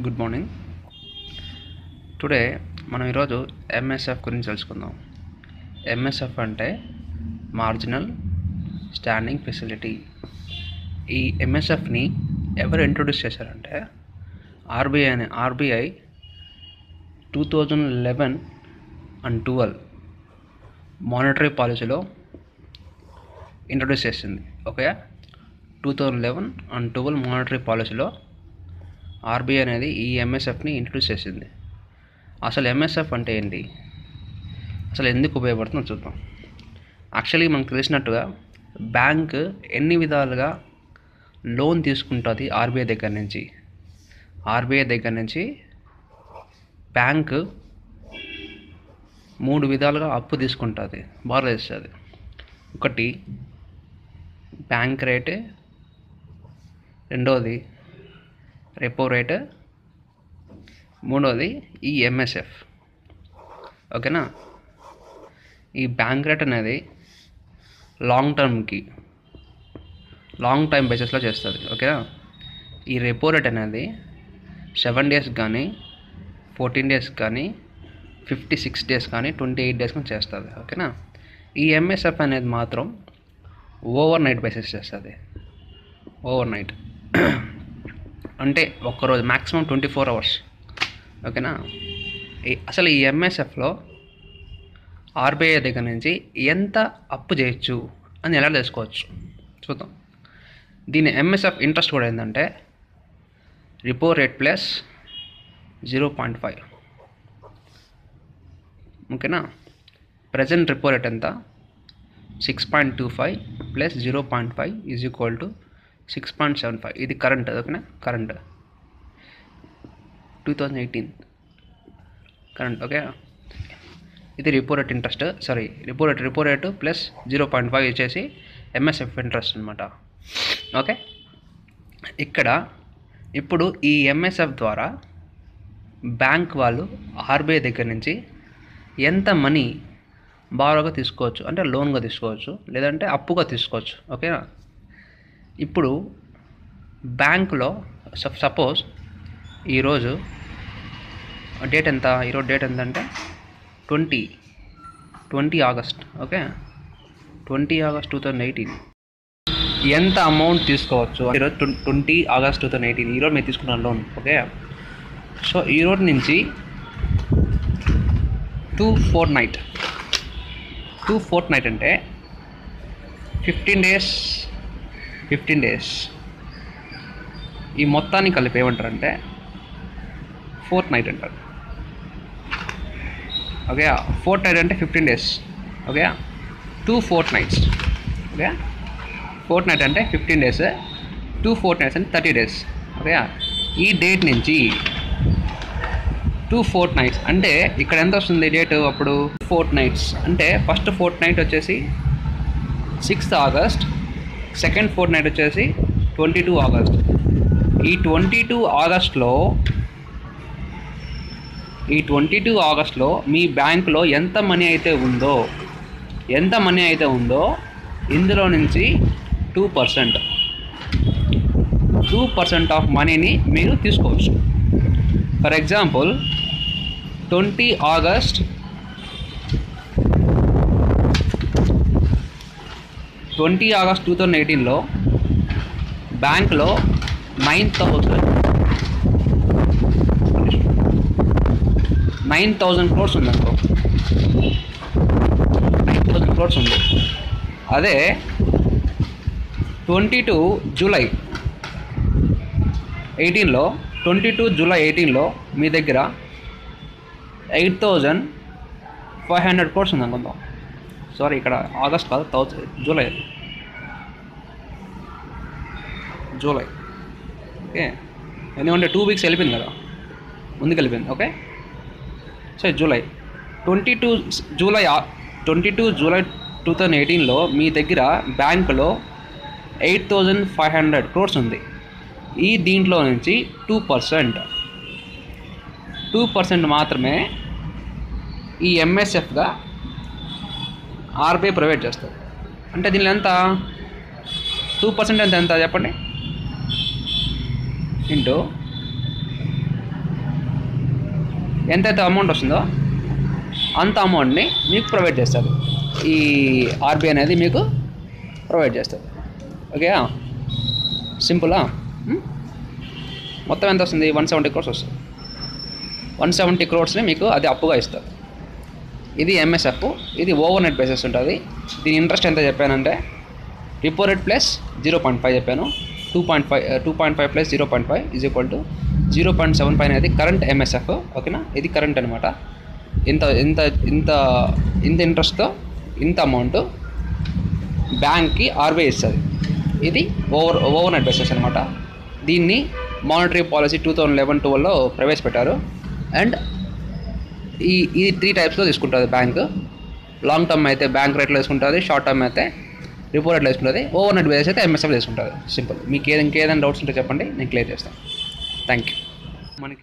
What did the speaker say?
Good morning. Today మనం ఈరోజు MSF గురించి తెలుసుకుందాం. ఎంఎస్ఎఫ్ అంటే మార్జినల్ స్టాండింగ్ ఫెసిలిటీ ఈ ఎంఎస్ఎఫ్ని ఎవరు ఇంట్రొడ్యూస్ చేశారంటే ఆర్బీఐ అనే RBI two thousand eleven and twelve monetary పాలసీలో ఇంట్రొడ్యూస్ చేసింది. Okay two thousand eleven and twelve monetary పాలసీలో ఆర్బీఐ అనేది ఈ ఎంఎస్ఎఫ్ని ఇంట్రడ్యూస్ చేసింది. అసలు ఎంఎస్ఎఫ్ అంటే ఏంటి? అసలు ఎందుకు ఉపయోగపడుతుందో చూద్దాం. యాక్చువల్లీ మనకు తెలిసినట్టుగా బ్యాంక్ ఎన్ని విధాలుగా లోన్ తీసుకుంటుంది ఆర్బీఐ దగ్గర నుంచి? ఆర్బీఐ దగ్గర నుంచి బ్యాంక్ మూడు విధాలుగా అప్పు తీసుకుంటుంది బాగా చేస్తుంది. ఒకటి బ్యాంక్ రేటు. రెండోది రెపో రేట్ మూడోది ఈ ఎంఎస్ఎఫ్ ఓకేనా ఈ బ్యాంక్ రేట్ అనేది లాంగ్ టర్మ్కి లాంగ్ టైం బేసిస్లో చేస్తుంది. ఓకేనా ఈ రెపో రేట్ అనేది సెవెన్ డేస్ కానీ ఫోర్టీన్ డేస్ కానీ ఫిఫ్టీ సిక్స్ డేస్ కానీ ట్వంటీ ఎయిట్ డేస్ కానీ చేస్తుంది ఓకేనా ఈ ఎంఎస్ఎఫ్ అనేది మాత్రం ఓవర్ నైట్ బేసిస్ చేస్తుంది. ఓవర్ నైట్ అంటే ఒక్కరోజు మ్యాక్సిమం ట్వంటీ ఫోర్ అవర్స్. ఓకేనా? ఈ అసలు ఈ ఎంఎస్ఎఫ్లో ఆర్బీఐ దగ్గర నుంచి ఎంత అప్పు చేయొచ్చు అని ఎలా తెలుసుకోవచ్చు? చూద్దాం. దీని ఎంఎస్ఎఫ్ ఇంట్రెస్ట్ కూడా ఏంటంటే repo rate plus zero point five. ఓకేనా? ప్రజెంట్ రిపో రేట్ ఎంత? Six point two five plus zero point five is equal to six point seven five ఇది కరెంట్ ఓకేనా? Current two thousand eighteen current okay? ఇది repo rate interest sorry repo rate repo rate plus zero point five వచ్చేసి MSF interest అనమాట okay? ఇక్కడ ఇప్పుడు ఈ MSF ద్వారా bank వాళ్ళు ఆర్బీఐ దగ్గర నుంచి ఎంత మనీ బారోగా తీసుకోవచ్చు? అంటే లోన్గా తీసుకోవచ్చు లేదంటే అప్పుగా తీసుకోవచ్చు ఓకేనా? ఇప్పుడు బ్యాంకులో సపోజ్ ఈరోజు డేట్ ఎంత? ఈరోజు డేట్ ఎంత అంటే twenty twenty August okay? Twenty August two thousand eighteen. ఎంత అమౌంట్ తీసుకోవచ్చు? ఈరోజు twenty August two thousand eighteen. ఈరోజు మీరు తీసుకున్న లోన్ ఓకే? సో ఈరోజు నుంచి two fortnight two fortnight అంటే ఫిఫ్టీన్ డేస్ ఫిఫ్టీన్ డేస్. ఈ మొత్తాన్ని కలిపి ఏమంటారంటే ఫోర్త్ నైట్ అంటారు. ఓకే ఫోర్త్ నైట్ అంటే fifteen days. Okay two fortnights okay fortnight అంటే fifteen days. Two fortnights అంటే థర్టీ డేస్. ఓకే ఈ డేట్ నుంచి టూ ఫోర్త్ నైట్స్ అంటే ఇక్కడ ఎంత వస్తుంది డేట్ అప్పుడు? ఫోర్త్ నైట్స్ అంటే ఫస్ట్ ఫోర్త్ నైట్ వచ్చేసి sixth August second fortnight వచ్చేసి ట్వంటీ టూ ఆగస్ట్ ఈ ట్వంటీ టూ ఆగస్ట్లో ఈ ట్వంటీ టూ ఆగస్ట్లో మీ బ్యాంకులో ఎంత మనీ అయితే ఉందో ఎంత మనీ అయితే ఉందో ఇందులో నుంచి two percent two percent of మనీని మీరు తీసుకోవచ్చు. For example twenty August twenty August two thousand ఎయిటీన్లో బ్యాంక్లో nine thousand nine thousand crores ఉంది అనుకో నైన్ థౌజండ్ క్రోర్స్ ఉంది అదే ట్వంటీ టూ జూలై ఎయిటీన్లో ట్వంటీ టూ జూలై ఎయిటీన్లో మీ దగ్గర eight thousand five hundred crores ఉంది అనుకుందాం. సారీ ఇక్కడ ఆగస్ట్ కాదు థౌజండ్ జూలై. జూలై. ఓకే. ఎందుకంటే టూ వీక్స్ వెళ్ళిపోయింది కదా? ముందుకు వెళ్ళిపోయింది okay? So July. Twenty two July twenty two July two thousand ఎయిటీన్లో మీ దగ్గర బ్యాంకులో eight thousand five hundred crores ఉంది. ఈ దీంట్లో నుంచి టూ పర్సెంట్ టూ పర్సెంట్ మాత్రమే ఈ ఎంఎస్ఎఫ్గా ఆర్బీఐ ప్రొవైడ్ చేస్తుంది అంటే దీనిలో ఎంత? టూ పర్సెంట్ ఎంత ఎంత చెప్పండి? ఇంటూ ఎంతైతే అమౌంట్ వస్తుందో అంత అమౌంట్ని మీకు ప్రొవైడ్ చేస్తారు. ఈ ఆర్బీఐ అనేది మీకు ప్రొవైడ్ చేస్తుంది ఓకే సింపులా? మొత్తం ఎంత వస్తుంది? వన్ సెవెంటీ క్రోర్స్ వస్తుంది. వన్ సెవెంటీ క్రోర్స్ని మీకు అది అప్పుగా ఇస్తారు. ఇది ఎంఎస్ఎఫ్ ఇది ఓవర్ నెట్ బేసిస్ ఉంటుంది. దీని ఇంట్రెస్ట్ ఎంత చెప్పానంటే repo rate plus zero point five చెప్పాను. Two point five two point five plus zero point five is equal to zero point seven five అనేది కరెంట్ ఎంఎస్ఎఫ్ ఓకేనా ఇది కరెంట్ అనమాట ఇంత ఇంత ఇంత ఇంత ఇంట్రెస్ట్తో ఇంత అమౌంట్ బ్యాంక్కి ఆర్బీఐ ఇస్తుంది. ఇది ఓవర్ ఓవర్ నెట్ బేసిస్ అనమాట దీన్ని monetary policy two thousand eleven ట్వెల్వ్లో ప్రవేశపెట్టారు. అండ్ ఈ ఈ త్రీ టైప్స్లో తీసుకుంటుంది బ్యాంక్ లాంగ్ టర్మ్ అయితే బ్యాంక్ రేట్లో తీసుకుంటుంది షార్ట్ టర్మ్ అయితే రిపో రేట్లో తీసుకుంటుంది ఓవర్ నెట్ బేస్ అయితే ఎంఎస్ఎఫ్ తీసుకుంటుంది. సింపుల్ మీకు ఏదైనా ఇంకేదైనా డౌట్స్ ఉంటే చెప్పండి నేను క్లియర్ చేస్తాను. థ్యాంక్ యూ మనకి